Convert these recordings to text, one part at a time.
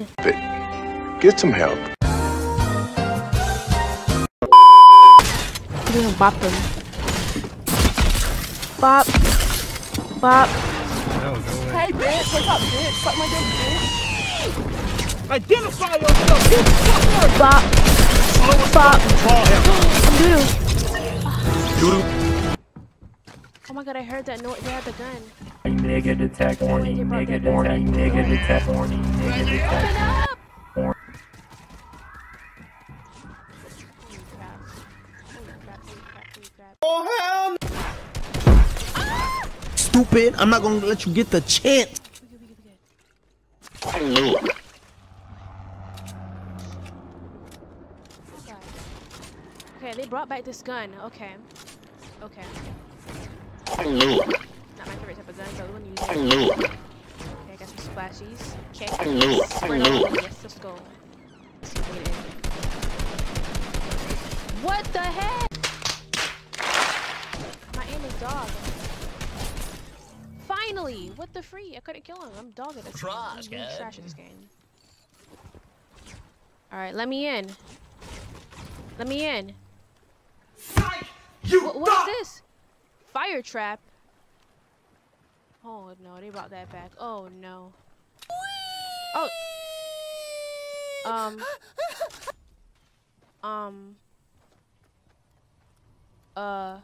Get some help. We're gonna bop them. Bop. Bop. No. Hey, bitch, what's up, bitch? Suck my dick, bitch. Identify yourself! Get the fuck out! Bop. Bop. Doodoo. Oh my god, I heard that note. They had the gun nigga detect horny nigga horny nigga detect horny nigga detect Stupid! I'm not gonna let you get the chance. Okay, they brought back this gun. Okay. Okay. Not my favorite type of gun, so we wouldn't use it. Okay, I got some splashies. Okay. Spread all. Yes, let's go. Let's see what it is. What the heck? My aim is dog. Finally! What the free? I couldn't kill him. I'm dog at this game. I'm really trash at this game. Alright, let me in. Let me in. You Wha- what is this? Fire trap? Oh no, they brought that back. Oh no. Oh. Um. Um. Uh.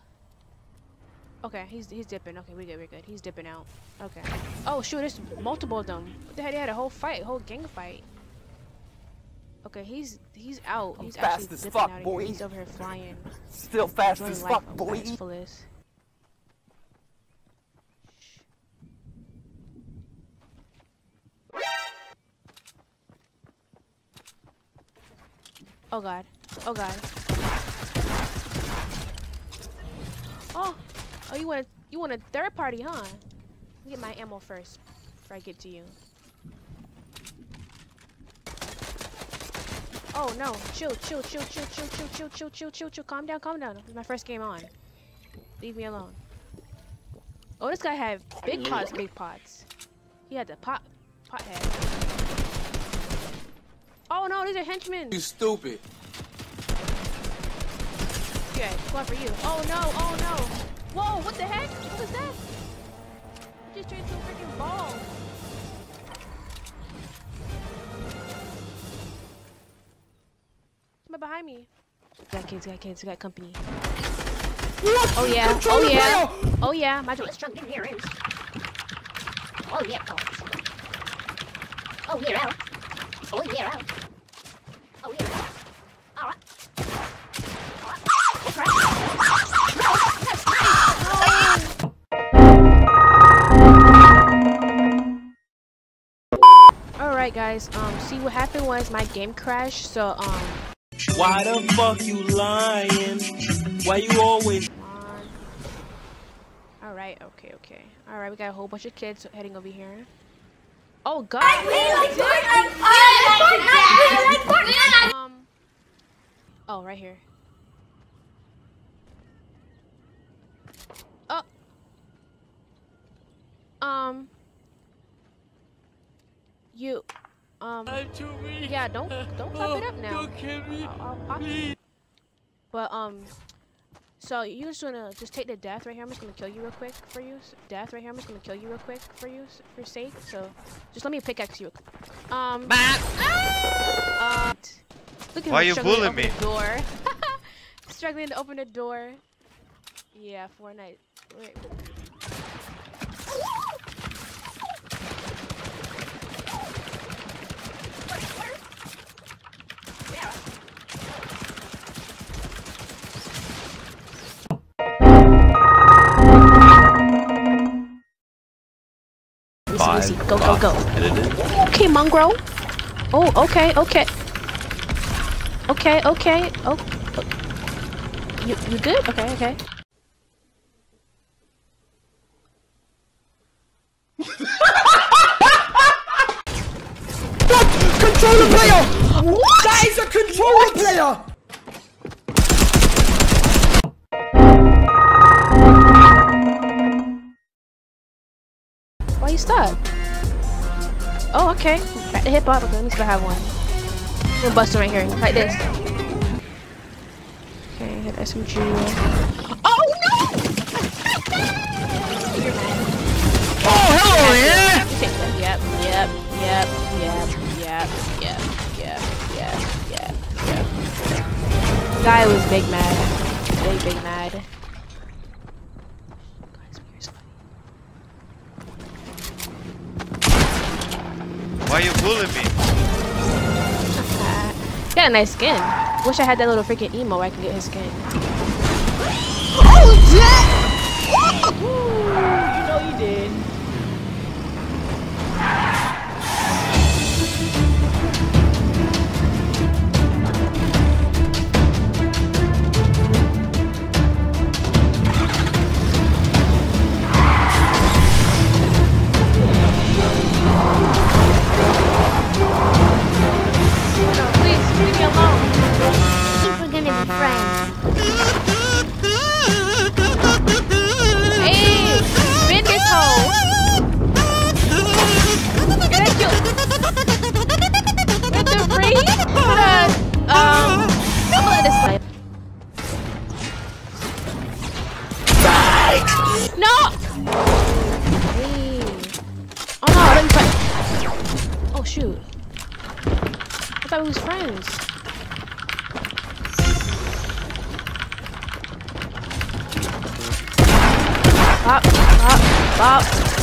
Okay, he's he's dipping. Okay, we good, we good. He's dipping out. Okay. Oh shoot, there's multiple of them. What the heck? They had a whole fight, whole gang fight. Okay, he's he's out. He's fast actually as dipping fuck, out boy. He's over here flying. Still fast Enjoying as life fuck, on boy. God's fullest. Oh god. Oh god. Oh, oh, you want a, you want a third party, huh? Let me get my ammo first before I get to you. Oh no, chill, chill, chill, chill, chill, chill, chill, chill, chill, chill, chill. Calm down, calm down. This is my first game on. Leave me alone. Oh, this guy had big pots, big pots. He had the pot, pot head. Oh no, these are henchmen. You stupid. Yeah, going for you. Oh no, oh no. Whoa, what the heck? What was that? It just turned into a freaking ball. Somebody behind me. Got kids, got kids, got company. Oh yeah, oh yeah, oh yeah, my door. Strong coherence. Oh yeah, oh. Oh yeah, out. Oh yeah, out. Oh yeah, out. All right. All right. That's right. No. Alright guys, um, see what happened was my game crashed, so um, Why the fuck you lying? Why you always. Alright, okay, okay. Alright, we got a whole bunch of kids heading over here. Oh god! Um, oh, right here. Oh. Um. You. Um. Yeah, don't don't pop it up now. Don't kill me. I'll, I'll pop it. But um, so you just wanna just take the death right here. I'm just gonna kill you real quick for you. Death right here. I'm just gonna kill you real quick for you s- for sake. So just let me pickaxe you. Um. Uh, look at Why are you struggling bullying me? Door. struggling to open the door. Yeah, Fortnite. Wait. Go, go, go. Okay, mongrel. Oh, okay, okay. Okay, okay. Oh, oh. you you good? Okay, okay. controller player? What? That is a controller player! Why you stop? Oh, okay. Back to hip hop. Okay, let me see if I have one. I'm gonna bust it right here, like this. Okay, hit SMG. Oh no! Oh, hello, yeah. Yep, yep, yep, yep, yep, yep, yep, yep, yep, yep. Guy was big mad. Big, big mad. Why you bullying me? Got a nice skin. Wish I had that little freaking emo where I can get his skin. Shoot. I thought we was friends. Bop, bop, bop.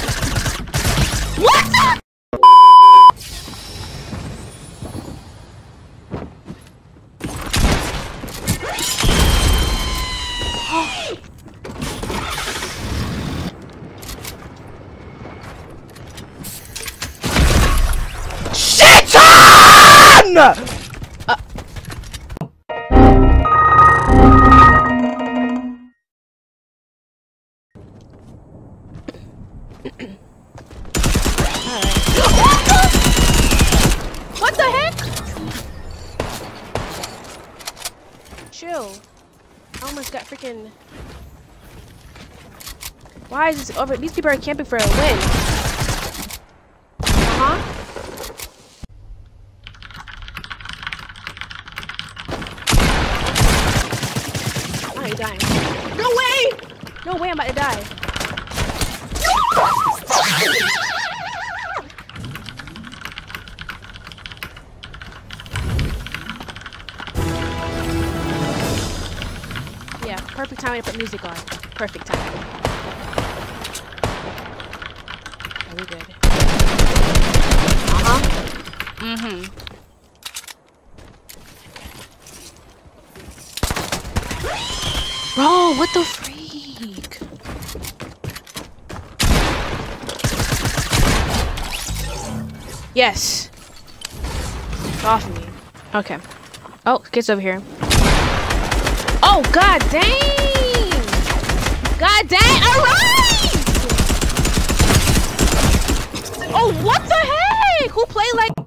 Shaitan! Uh, what the heck? Chill. I almost got freaking. Why is this over? These people are camping for a win. Uh huh. I ain't dying. No way! No way I'm about to die. Yeah, perfect time to put music on. Perfect time. Are we good? Uh-huh. Mm-hmm. Bro, what the freak? Yes. Off me. Okay. Oh, kids over here. Oh, god dang! God dang! Alright! Oh, what the heck? Who played like